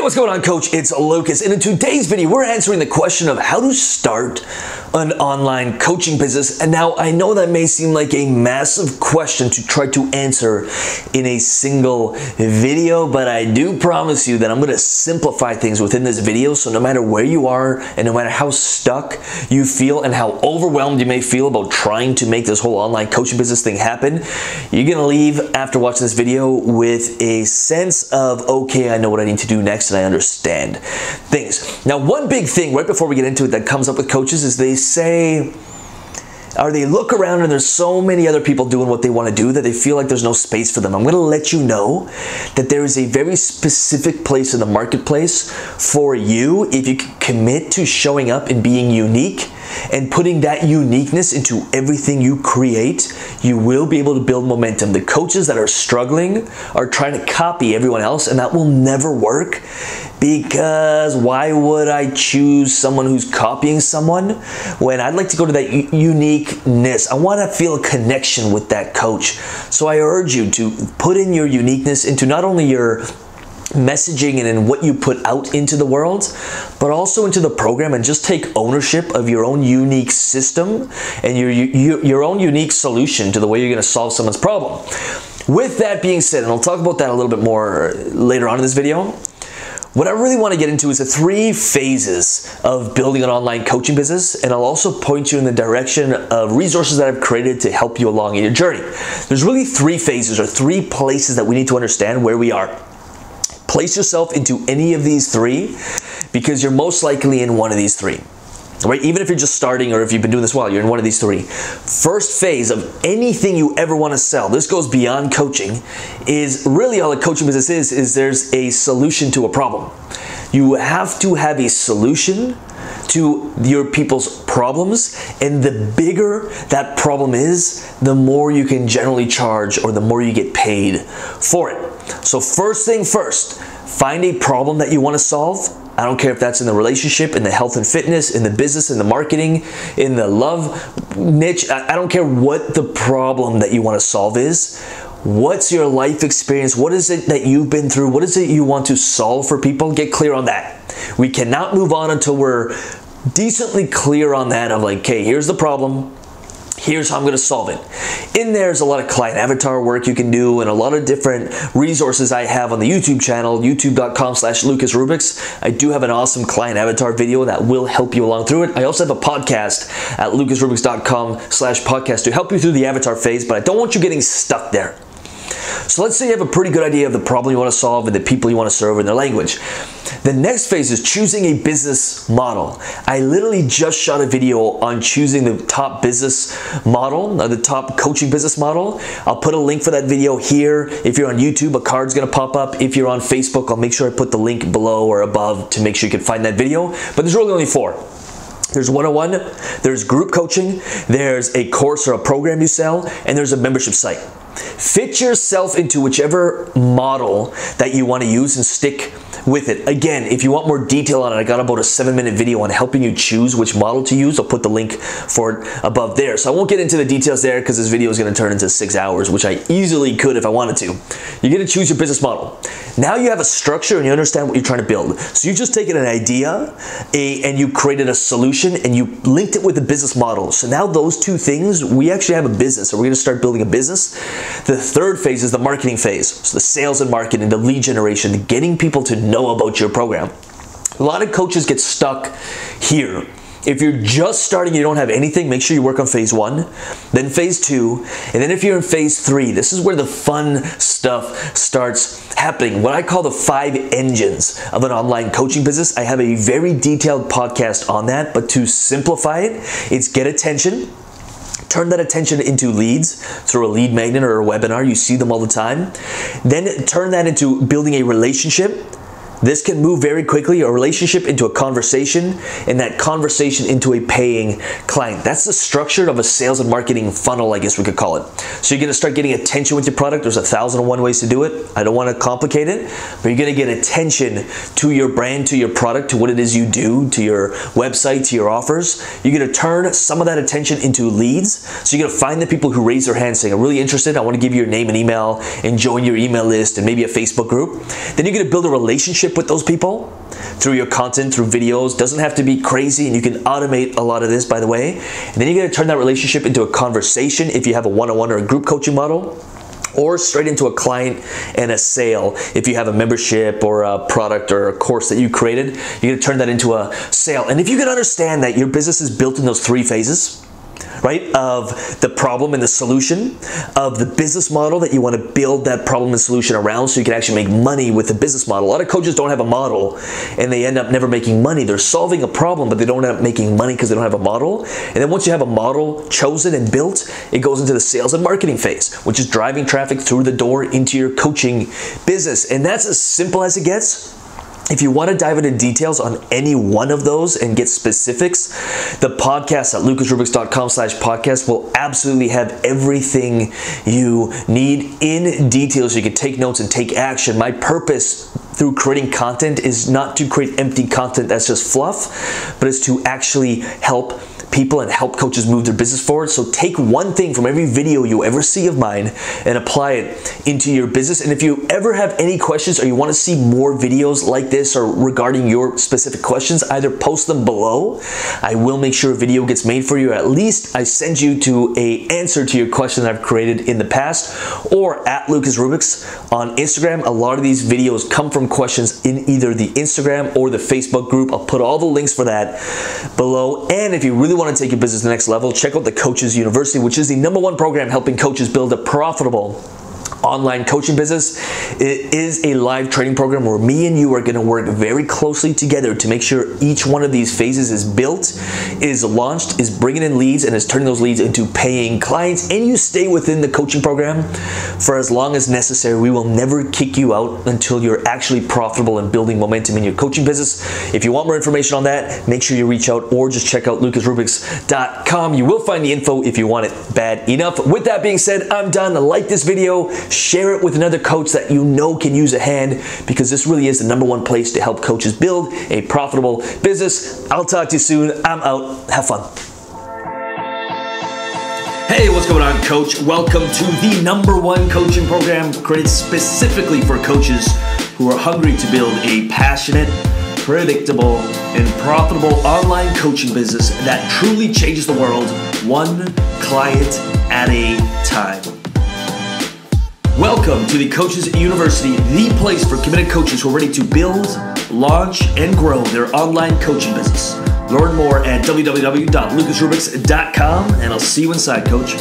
Hey, what's going on, coach? It's Lucas. And in today's video, we're answering the question of how to start an online coaching business. And now I know that may seem like a massive question to try to answer in a single video, but I do promise you that I'm going to simplify things within this video. So no matter where you are and no matter how stuck you feel and how overwhelmed you may feel about trying to make this whole online coaching business thing happen, you're going to leave after watching this video with a sense of, okay, I know what I need to do next and I understand things. Now, one big thing right before we get into it that comes up with coaches is they say, or they look around and there's so many other people doing what they want to do that they feel like there's no space for them. I'm going to let you know that there is a very specific place in the marketplace for you if you commit to showing up and being unique and putting that uniqueness into everything you create, you will be able to build momentum. The coaches that are struggling are trying to copy everyone else, and that will never work because why would I choose someone who's copying someone when I'd like to go to that uniqueness? I want to feel a connection with that coach. So I urge you to put in your uniqueness into not only your messaging and in what you put out into the world, but also into the program and just take ownership of your own unique system and your, your, your own unique solution to the way you're going to solve someone's problem. With that being said, and I'll talk about that a little bit more later on in this video, what I really want to get into is the three phases of building an online coaching business, and I'll also point you in the direction of resources that I've created to help you along in your journey. There's really three phases or three places that we need to understand where we are. Place yourself into any of these three because you're most likely in one of these three. Right? Even if you're just starting or if you've been doing this while, you're in one of these three. First phase of anything you ever want to sell, this goes beyond coaching, is really all a coaching business is, is there's a solution to a problem. You have to have a solution to your people's problems and the bigger that problem is the more you can generally charge or the more you get paid for it so first thing first find a problem that you want to solve I don't care if that's in the relationship, in the health and fitness, in the business, in the marketing, in the love niche. I don't care what the problem that you want to solve is. What's your life experience? What is it that you've been through? What is it you want to solve for people? Get clear on that. We cannot move on until we're decently clear on that of like, okay, here's the problem. Here's how I'm going to solve it. In there's a lot of client avatar work you can do and a lot of different resources I have on the YouTube channel, youtube.com slash Lucas Rubix. I do have an awesome client avatar video that will help you along through it. I also have a podcast at lucasrubix.com slash podcast to help you through the avatar phase, but I don't want you getting stuck there. So let's say you have a pretty good idea of the problem you want to solve and the people you want to serve in their language. The next phase is choosing a business model. I literally just shot a video on choosing the top business model, the top coaching business model. I'll put a link for that video here. If you're on YouTube, a card's gonna pop up. If you're on Facebook, I'll make sure I put the link below or above to make sure you can find that video. But there's really only four. There's one-on-one, there's group coaching, there's a course or a program you sell, and there's a membership site. Fit yourself into whichever model that you want to use and stick with it. Again, if you want more detail on it, I got about a seven minute video on helping you choose which model to use. I'll put the link for it above there. So I won't get into the details there because this video is going to turn into six hours, which I easily could if I wanted to. You're going to choose your business model. Now you have a structure and you understand what you're trying to build. So you just taken an idea a, and you created a solution and you linked it with a business model. So now those two things, we actually have a business. So we're going to start building a business. The third phase is the marketing phase. So the sales and marketing, the lead generation, getting people to know about your program. A lot of coaches get stuck here. If you're just starting, you don't have anything, make sure you work on phase one, then phase two, and then if you're in phase three, this is where the fun stuff starts happening. What I call the five engines of an online coaching business. I have a very detailed podcast on that, but to simplify it, it's get attention, turn that attention into leads through a lead magnet or a webinar. You see them all the time. Then turn that into building a relationship this can move very quickly, a relationship into a conversation, and that conversation into a paying client. That's the structure of a sales and marketing funnel, I guess we could call it. So you're gonna start getting attention with your product. There's a thousand and one ways to do it. I don't wanna complicate it, but you're gonna get attention to your brand, to your product, to what it is you do, to your website, to your offers. You're gonna turn some of that attention into leads. So you're gonna find the people who raise their hand saying, I'm really interested, I wanna give you your name and email and join your email list and maybe a Facebook group. Then you're gonna build a relationship relationship with those people through your content, through videos. Doesn't have to be crazy, and you can automate a lot of this, by the way. And then you're gonna turn that relationship into a conversation if you have a one-on-one or a group coaching model or straight into a client and a sale. If you have a membership or a product or a course that you created, you're gonna turn that into a sale. And if you can understand that your business is built in those three phases, right? Of the problem and the solution, of the business model that you want to build that problem and solution around so you can actually make money with the business model. A lot of coaches don't have a model and they end up never making money. They're solving a problem, but they don't end up making money because they don't have a model. And then once you have a model chosen and built, it goes into the sales and marketing phase, which is driving traffic through the door into your coaching business. And that's as simple as it gets if you want to dive into details on any one of those and get specifics, the podcast at lucasrubix.com slash podcast will absolutely have everything you need in detail so you can take notes and take action. My purpose through creating content is not to create empty content that's just fluff, but is to actually help people and help coaches move their business forward. So take one thing from every video you ever see of mine and apply it into your business. And if you ever have any questions or you want to see more videos like this or regarding your specific questions, either post them below. I will make sure a video gets made for you. At least I send you to a answer to your question that I've created in the past or at Lucas Rubix on Instagram. A lot of these videos come from questions in either the Instagram or the Facebook group. I'll put all the links for that below. And if you really want to take your business to the next level, check out the Coaches University, which is the number one program helping coaches build a profitable online coaching business. It is a live training program where me and you are going to work very closely together to make sure each one of these phases is built, is launched, is bringing in leads, and is turning those leads into paying clients. And you stay within the coaching program for as long as necessary. We will never kick you out until you're actually profitable and building momentum in your coaching business. If you want more information on that, make sure you reach out or just check out lucasrubix.com. You will find the info if you want it bad enough. With that being said, I'm done. Like this video, Share it with another coach that you know can use a hand because this really is the number one place to help coaches build a profitable business. I'll talk to you soon. I'm out. Have fun. Hey, what's going on, coach? Welcome to the number one coaching program created specifically for coaches who are hungry to build a passionate, predictable, and profitable online coaching business that truly changes the world one client at a time. Welcome to the Coaches University, the place for committed coaches who are ready to build, launch, and grow their online coaching business. Learn more at www.lucasrubix.com, and I'll see you inside, coach.